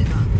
over.